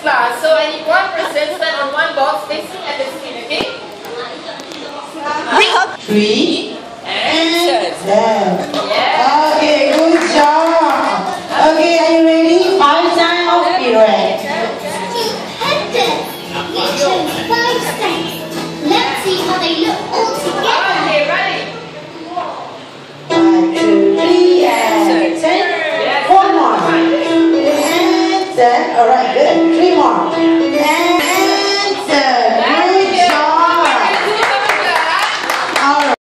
class. So I need one person stand on one box facing at the screen, okay? Three. And seven. Yeah. Okay, good job. Okay, are you ready? Five time of pirouette. Independent. You ah, chose five steps. Let's see how they look all together. Okay, ready? One, two, three, ten. All right, good. Three more.